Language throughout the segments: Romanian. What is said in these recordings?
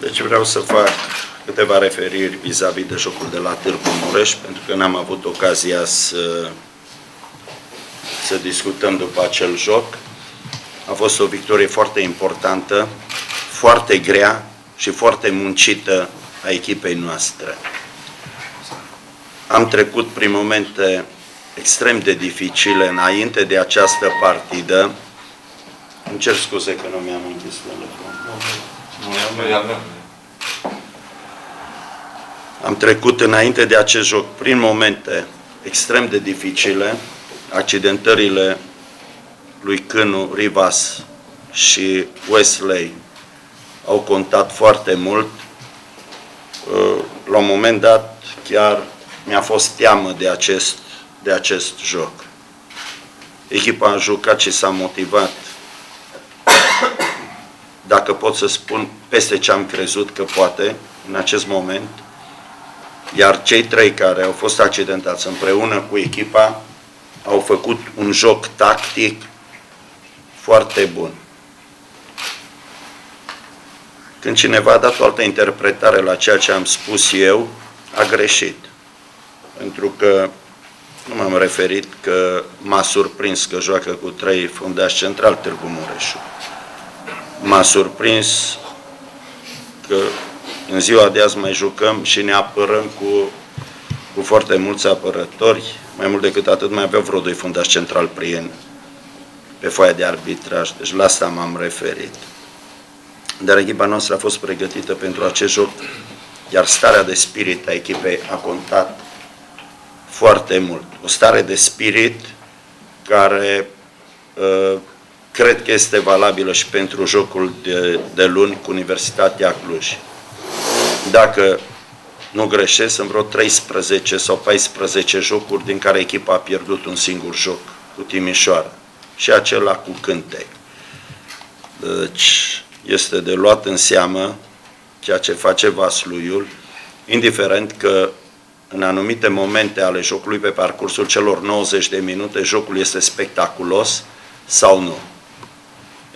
Deci vreau să fac câteva referiri vis-a-vis -vis de jocul de la Târgu Mureș, pentru că n-am avut ocazia să, să discutăm după acel joc. A fost o victorie foarte importantă, foarte grea și foarte muncită a echipei noastre. Am trecut prin momente extrem de dificile înainte de această partidă. Îmi cer scuze că nu mi-am închis telefonul. Am trecut înainte de acest joc prin momente extrem de dificile, accidentările lui Cânu, Rivas și Wesley au contat foarte mult. La un moment dat chiar mi-a fost teamă de acest, de acest joc. Echipa a jucat și s-a motivat, dacă pot să spun, peste ce am crezut că poate în acest moment. Iar cei trei care au fost accidentați împreună cu echipa au făcut un joc tactic foarte bun. Când cineva a dat o altă interpretare la ceea ce am spus eu, a greșit. Pentru că nu m-am referit că m-a surprins că joacă cu trei fundași central Târgu Mureșu. M-a surprins că în ziua de azi mai jucăm și ne apărăm cu, cu foarte mulți apărători. Mai mult decât atât mai avea vreo doi fundași central prieni pe foaia de arbitraj. Deci la asta m-am referit. Dar echipa noastră a fost pregătită pentru acest joc, iar starea de spirit a echipei a contat foarte mult. O stare de spirit care uh, cred că este valabilă și pentru jocul de, de luni cu Universitatea Cluj. Dacă nu greșesc, sunt vreo 13 sau 14 jocuri din care echipa a pierdut un singur joc cu Timișoara și acela cu Cântec. Deci este de luat în seamă ceea ce face Vasluiul, indiferent că în anumite momente ale jocului pe parcursul celor 90 de minute, jocul este spectaculos sau nu.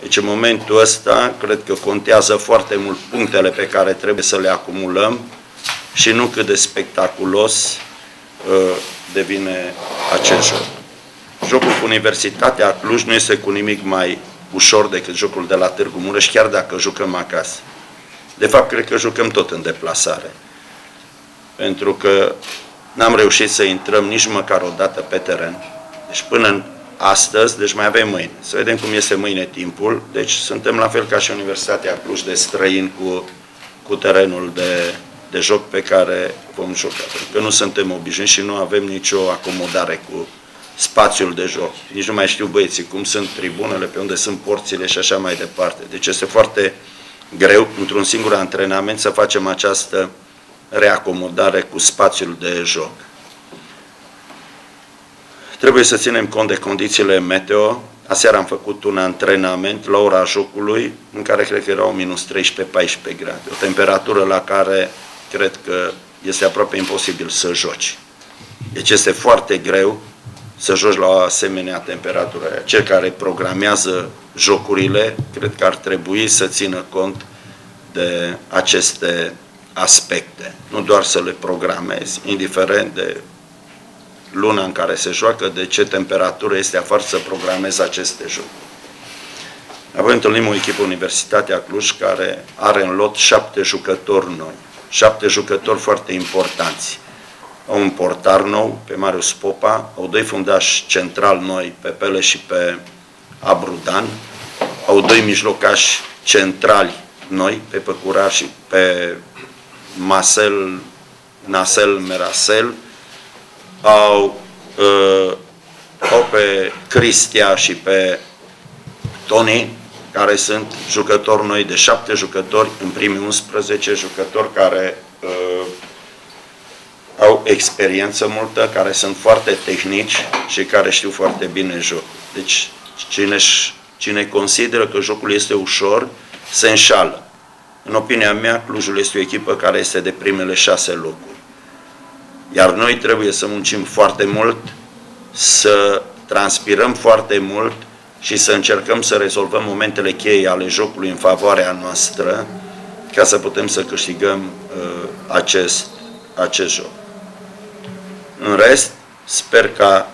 Deci în momentul ăsta, cred că contează foarte mult punctele pe care trebuie să le acumulăm și nu cât de spectaculos uh, devine acest joc. Jocul cu Universitatea Cluj nu este cu nimic mai ușor decât jocul de la Târgu Mureș, chiar dacă jucăm acasă. De fapt, cred că jucăm tot în deplasare pentru că n-am reușit să intrăm nici măcar o dată pe teren. Deci până în astăzi, deci mai avem mâine. Să vedem cum este mâine timpul. Deci suntem la fel ca și Universitatea Cluj de străini cu, cu terenul de, de joc pe care vom juca. Pentru că nu suntem obișnuiți și nu avem nicio acomodare cu spațiul de joc. Nici nu mai știu băieții cum sunt tribunele, pe unde sunt porțile și așa mai departe. Deci este foarte greu într-un singur antrenament să facem această reacomodare cu spațiul de joc. Trebuie să ținem cont de condițiile meteo. Aseară am făcut un antrenament la ora jocului, în care cred că erau minus 13-14 grade. O temperatură la care cred că este aproape imposibil să joci. Deci este foarte greu să joci la o asemenea temperatură. Cel care programează jocurile, cred că ar trebui să țină cont de aceste aspecte, nu doar să le programezi, indiferent de luna în care se joacă, de ce temperatură este afară să programezi aceste jocuri. Apoi întâlnim o echipă Universitatea Cluj care are în lot șapte jucători noi, șapte jucători foarte importanți. Au un portar nou, pe Marius Popa, au doi fundași central noi, pe Pele și pe Abrudan, au doi mijlocași centrali noi, pe Păcurar și pe Marcel, Nasel Merasel, au, uh, au pe Cristia și pe Tony, care sunt jucători noi de șapte jucători în primii 11 jucători care uh, au experiență multă, care sunt foarte tehnici și care știu foarte bine jocul. Deci cine, cine consideră că jocul este ușor, se înșală. În opinia mea, Clujul este o echipă care este de primele șase locuri. Iar noi trebuie să muncim foarte mult, să transpirăm foarte mult și să încercăm să rezolvăm momentele cheie ale jocului în favoarea noastră ca să putem să câștigăm uh, acest, acest joc. În rest, sper ca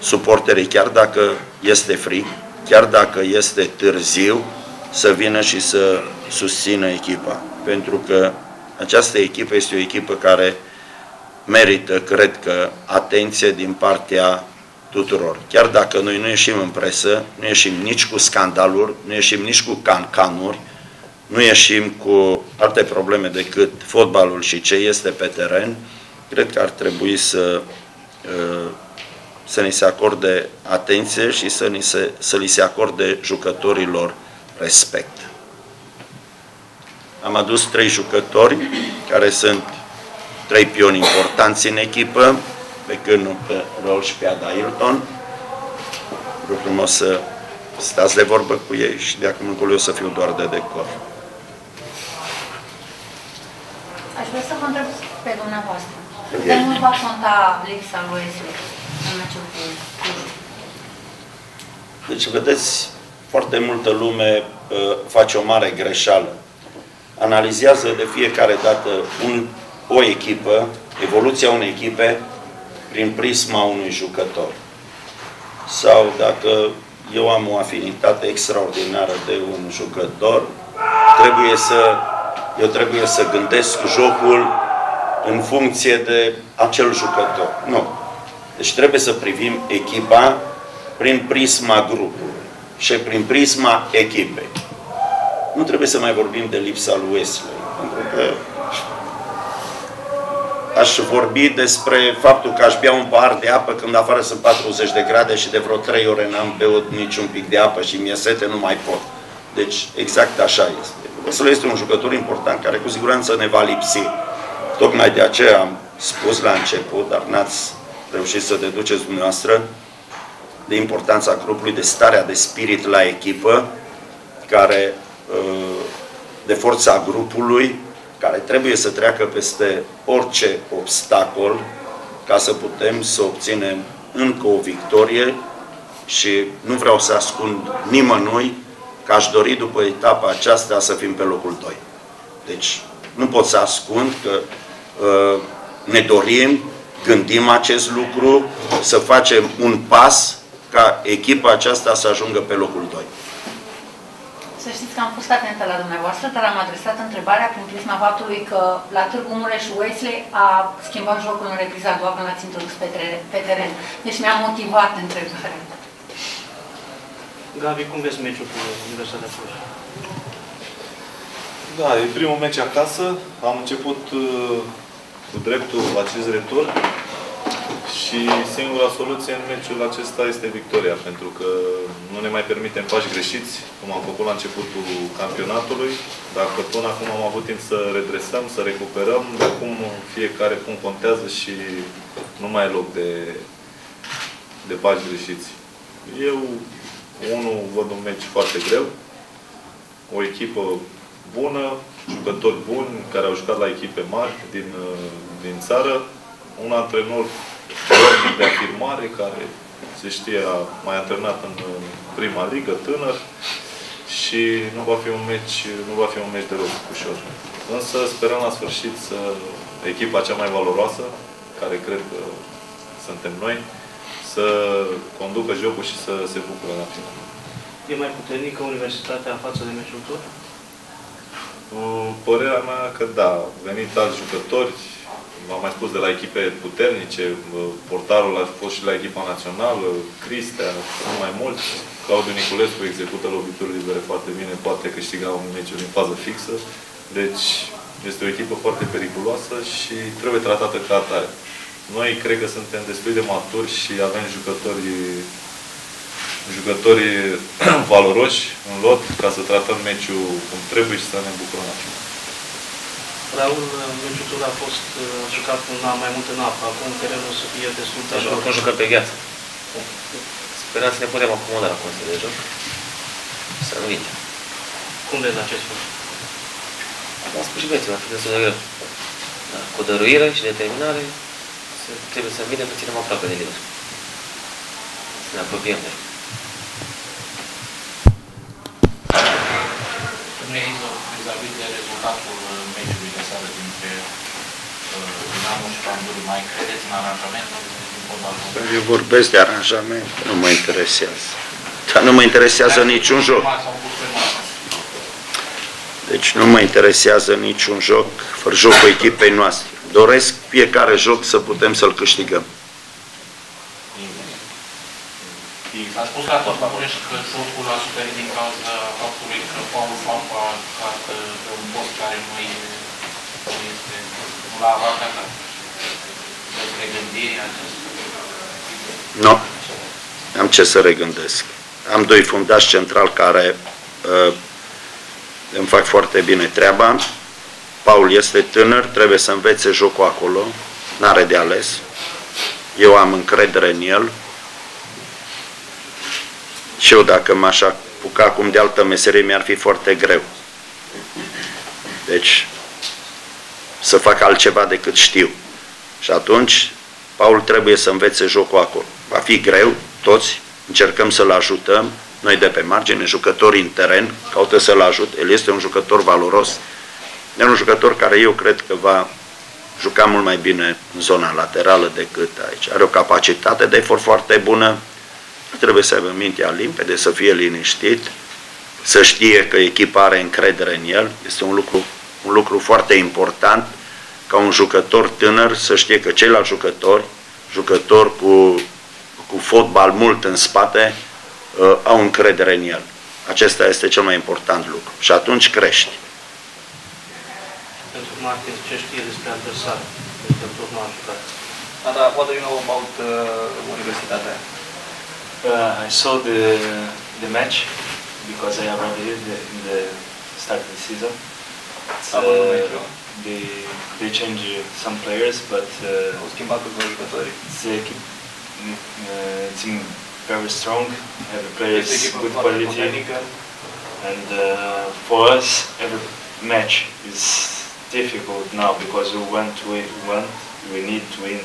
suporterii, chiar dacă este frig, chiar dacă este târziu, să vină și să susțină echipa. Pentru că această echipă este o echipă care merită, cred că, atenție din partea tuturor. Chiar dacă noi nu ieșim în presă, nu ieșim nici cu scandaluri, nu ieșim nici cu cancanuri, nu ieșim cu alte probleme decât fotbalul și ce este pe teren, cred că ar trebui să, uh, să ni se acorde atenție și să, ni se, să li se acorde jucătorilor respect. Am adus trei jucători care sunt trei pioni importanți în echipă, pe Cârnu, pe Rol și pe Ada Ailton. Vreau frumos să stați de vorbă cu ei și de acum încolo eu să fiu doar de decor. Aș vrea să vă întreb pe dumneavoastră. De mult va conta lipsa lui Wesley în meciul cu Deci, vedeți, foarte multă lume uh, face o mare greșeală. Analizează de fiecare dată un, o echipă, evoluția unei echipe, prin prisma unui jucător. Sau dacă eu am o afinitate extraordinară de un jucător, trebuie să, eu trebuie să gândesc jocul în funcție de acel jucător. Nu. Deci trebuie să privim echipa prin prisma grupului și prin prisma echipei. Nu trebuie să mai vorbim de lipsa lui Wesley, pentru că aș vorbi despre faptul că aș bea un pahar de apă când afară sunt 40 de grade și de vreo 3 ore n-am beut niciun pic de apă și mi-e sete, nu mai pot. Deci exact așa este. Wesley este un jucător important care cu siguranță ne va lipsi. Tocmai de aceea am spus la început, dar n-ați reușit să deduceți dumneavoastră, de importanța grupului, de starea de spirit la echipă, care, uh, de forța grupului, care trebuie să treacă peste orice obstacol ca să putem să obținem încă o victorie și nu vreau să ascund nimănui că aș dori după etapa aceasta să fim pe locul 2. Deci nu pot să ascund că uh, ne dorim, gândim acest lucru, să facem un pas ca echipa aceasta să ajungă pe locul 2. Să știți că am fost atentă la dumneavoastră, dar am adresat întrebarea prin prisma faptului că la Târgu Mureș Wesley a schimbat jocul în repriza a doua când l-ați introdus pe, pe teren. Deci mi-a motivat întrebarea. Gabi, cum vezi meciul cu Universitatea Cluj? Da, e primul meci acasă. Am început uh, cu dreptul acest retur și singura soluție în meciul acesta este victoria, pentru că nu ne mai permitem pași greșiți, cum am făcut la începutul campionatului. Dacă până acum am avut timp să redresăm, să recuperăm, de acum fiecare punct contează și nu mai e loc de, de pași greșiți. Eu, unul, văd un meci foarte greu, o echipă bună, jucători buni, care au jucat la echipe mari din, din țară, un antrenor de afirmare, care se știe a mai antrenat în prima ligă, tânăr, și nu va fi un meci, nu va fi un meci de rău ușor. Însă sperăm la sfârșit să echipa cea mai valoroasă, care cred că suntem noi, să conducă jocul și să se bucure la final. E mai puternică Universitatea față de meciul tău? Părerea mea că da. Venit alți jucători, v-am mai spus, de la echipe puternice, portarul a fost și la echipa națională, Cristea, nu mai mulți. Claudiu Niculescu execută lovituri libere foarte bine, poate câștiga un meci în fază fixă. Deci este o echipă foarte periculoasă și trebuie tratată ca atare. Noi cred că suntem destul de maturi și avem jucători jucătorii valoroși în lot ca să tratăm meciul cum trebuie și să ne bucurăm. Raul, meciul tău a fost uh, a jucat în, mai mult în apă, acum terenul să fie destul de Deci joc. acum jucăm pe gheață. Sperăm să ne putem acomoda la condiții de joc. Să nu uite. Cum vezi acest lucru? Am spus și băieții, va fi destul de greu. Dar cu dăruire și determinare să, trebuie să vină să ținem aproape de liber. Să ne apropiem de el. Domnule Izo, vis-a-vis de rezultatul uh, meciului de seară dintre uh, Dinamo și Panduri, mai credeți în aranjament din fotbalul? Eu vorbesc de aranjament, nu mă interesează. Dar nu mă interesează niciun joc. S-au pus pe masă. Deci nu mă interesează niciun joc, fără jocul echipei noastre. Doresc fiecare joc să putem să-l câștigăm. S-a spus la tot București că jocul a suferit din cauza faptului că Paul Fampa a jucat uh, pe un post care nu e- nu este, nu l-a avantajat. Veți regândi acest Nu, am ce să regândesc. Am doi fundași centrali care uh, îmi fac foarte bine treaba. Paul este tânăr, trebuie să învețe jocul acolo, n-are de ales. Eu am încredere în el. Și eu dacă m-aș apuca acum de altă meserie, mi-ar fi foarte greu. Deci, să fac altceva decât știu. Și atunci, Paul trebuie să învețe jocul acolo. Va fi greu, toți încercăm să-l ajutăm, noi de pe margine, jucătorii în teren, caută să-l ajut. El este un jucător valoros. E un jucător care eu cred că va juca mult mai bine în zona laterală decât aici. Are o capacitate de efort foarte bună, trebuie să aibă mintea limpede, să fie liniștit, să știe că echipa are încredere în el. Este un lucru, un lucru foarte important ca un jucător tânăr să știe că ceilalți jucători, jucători cu, cu fotbal mult în spate, uh, au încredere în el. Acesta este cel mai important lucru. Și atunci crești. Pentru Martin, ce știe despre adversar? Despre tot nu a jucat. Ada, what do you know about uh, Universitatea? Uh, I saw the the match because I arrived here the, in the start of the season. Uh, they they change uh, some players, but uh, schimbat câțiva jucători. it's a uh, team very strong. Este o echipă good quality, and uh, for us every match is difficult now because we want to win, we need to win